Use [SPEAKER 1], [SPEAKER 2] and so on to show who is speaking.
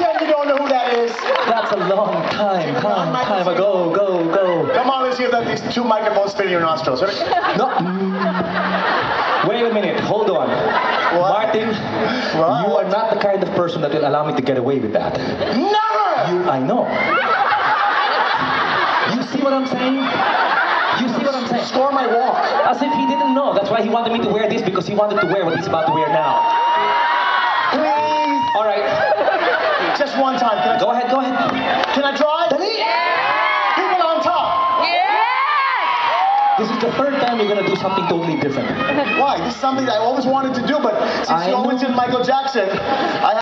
[SPEAKER 1] tell you don't know who that is.
[SPEAKER 2] That's a long time, long time ago, go, go.
[SPEAKER 1] Come on, let's hear that these two microphones fill in your nostrils. Ready?
[SPEAKER 2] No. Wait a minute, hold on.
[SPEAKER 1] What?
[SPEAKER 2] Martin, what? you are not the kind of person that will allow me to get away with that.
[SPEAKER 1] Never! You,
[SPEAKER 2] I know. You see what I'm saying? You see what I'm saying?
[SPEAKER 1] Score my walk.
[SPEAKER 2] As if he didn't know. That's why he wanted me to wear this because he wanted to wear what he's about to wear now.
[SPEAKER 1] Just one time. Can I,
[SPEAKER 2] Go ahead. Go ahead.
[SPEAKER 1] can I drive?
[SPEAKER 2] People
[SPEAKER 1] on top. Yeah!
[SPEAKER 2] This is the third time you're gonna do something totally different.
[SPEAKER 1] Why? This is something I always wanted to do, but since I you always did Michael Jackson, I